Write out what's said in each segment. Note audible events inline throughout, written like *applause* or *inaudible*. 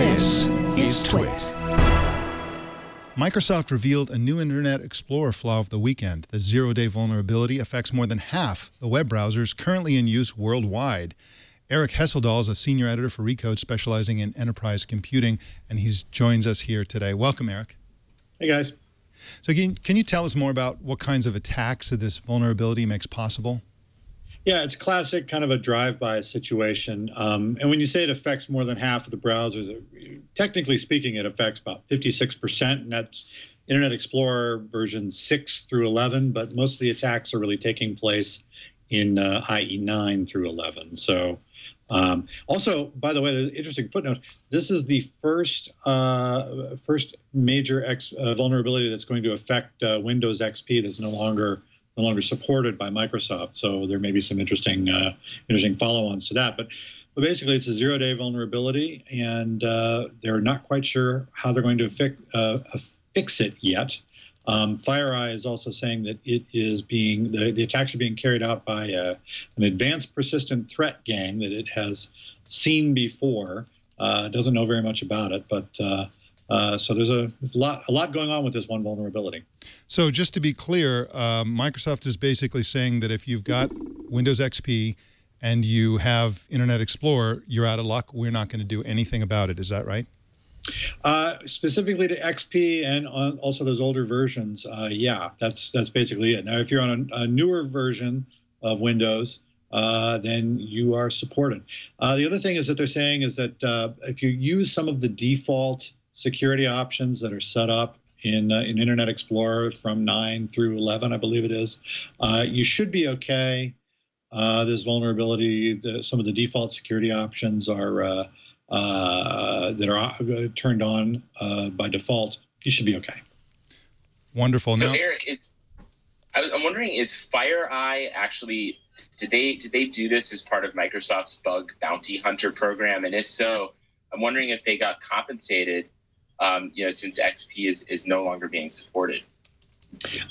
This is Twit. Microsoft revealed a new Internet Explorer flaw of the weekend. The zero day vulnerability affects more than half the web browsers currently in use worldwide. Arik Hesseldahl is a senior editor for Recode, specializing in enterprise computing, and he joins us here today. Welcome, Arik. Hey, guys. So, can, can you tell us more about what kinds of attacks that this vulnerability makes possible? Yeah, it's classic kind of a drive-by situation. Um, and when you say it affects more than half of the browsers, technically speaking, it affects about 56%, and that's Internet Explorer version 6 through 11, but most of the attacks are really taking place in uh, IE 9 through 11. So um, also, by the way, the interesting footnote: this is the first uh, first major uh, vulnerability that's going to affect uh, Windows XP that's no longer no longer supported by Microsoft. So there may be some interesting uh, interesting follow-ons to that. But but basically, it's a zero-day vulnerability, and uh, they're not quite sure how they're going to fix uh, fix it yet. Um, FireEye is also saying that it is being the, the attacks are being carried out by a, an advanced persistent threat gang that it has seen before. Uh, doesn't know very much about it, but uh, so there's a, there's a lot a lot going on with this one vulnerability. So just to be clear, uh, Microsoft is basically saying that if you've got Windows XP and you have Internet Explorer, you're out of luck. We're not going to do anything about it. Is that right? Uh, specifically to XP and on also those older versions, uh, yeah, that's that's basically it. Now, if you're on a, a newer version of Windows, uh, then you are supported. Uh, the other thing is that they're saying is that uh, if you use some of the default security options that are set up in, uh, in Internet Explorer from 9 through 11, I believe it is, you should be okay. there's vulnerability. The, some of the default security options are uh, that are uh, turned on uh, by default, you should be okay. Wonderful. So now, Arik, is I'm wondering, is FireEye actually did they did they do this as part of Microsoft's bug bounty hunter program? And if so, I'm wondering if they got compensated, um, you know, since XP is is no longer being supported.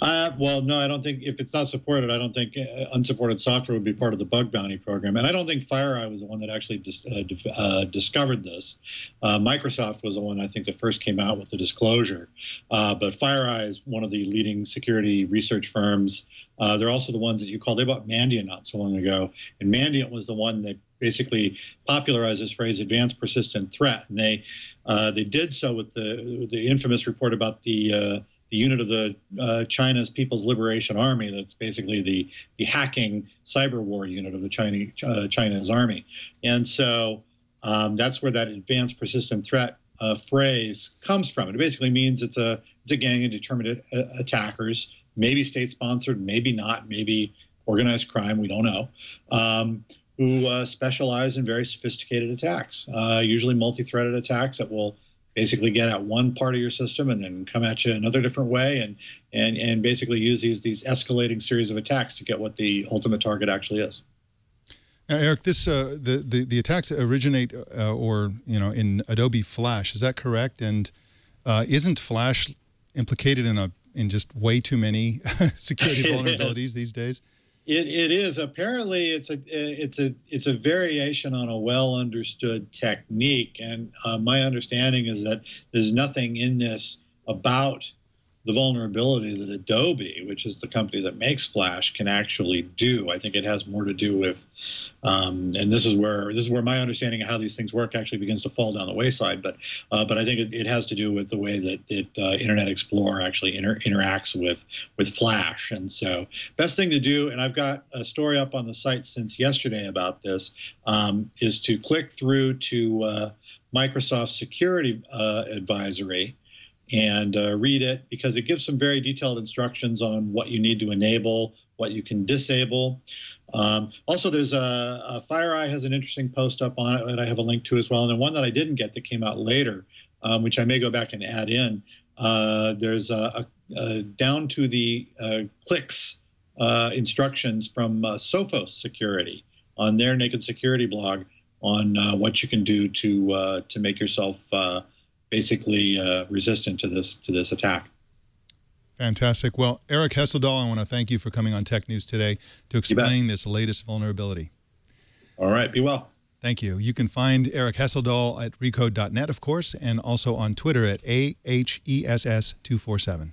Uh, well, no, I don't think if it's not supported, I don't think uh, unsupported software would be part of the bug bounty program. And I don't think FireEye was the one that actually dis, uh, uh, discovered this. Uh, Microsoft was the one I think that first came out with the disclosure. Uh, but FireEye is one of the leading security research firms. they're also the ones that you called. They bought Mandiant not so long ago, and Mandiant was the one that basically popularized this phrase "advanced persistent threat," and they they did so with the the infamous report about the the unit of the uh, China's People's Liberation Army. That's basically the, the hacking cyber war unit of the Chinese, uh, China's army. And so um, that's where that advanced persistent threat uh, phrase comes from. It basically means it's a, it's a gang of determined uh, attackers, maybe state sponsored, maybe not, maybe organized crime, we don't know. Um, who uh, specialize in very sophisticated attacks, uh, usually multi-threaded attacks that will basically get at one part of your system and then come at you another different way and and and basically use these these escalating series of attacks to get what the ultimate target actually is. Now, Arik, this uh, the, the the attacks originate uh, or you know in Adobe Flash. Is that correct? And uh, isn't Flash implicated in a in just way too many *laughs* security *laughs* vulnerabilities these days? It, it is. Apparently it's a it's a it's a variation on a well understood technique, and uh, my understanding is that there's nothing in this about the vulnerability that Adobe, which is the company that makes Flash, can actually do. I think it has more to do with, um, and this is where this is where my understanding of how these things work actually begins to fall down the wayside. But uh, but I think it, it, has to do with the way that it, uh, Internet Explorer actually inter interacts with with Flash. And so best thing to do, and I've got a story up on the site since yesterday about this, um, is to click through to uh, Microsoft Security uh, Advisory and uh, read it because it gives some very detailed instructions on what you need to enable, what you can disable. Um, also, there's a, a, FireEye has an interesting post up on it that I have a link to as well, and then one that I didn't get that came out later, um, which I may go back and add in. Uh, there's a, a, down to the uh, clicks uh, instructions from uh, Sophos Security on their Naked Security blog on uh, what you can do to to make yourself basically uh, resistant to this to this attack. Fantastic. Well, Arik Hesseldahl, I want to thank you for coming on Tech News today to explain this latest vulnerability. All right. Be well. Thank you. You can find Arik Hesseldahl at recode.net, of course, and also on Twitter at AHESS247.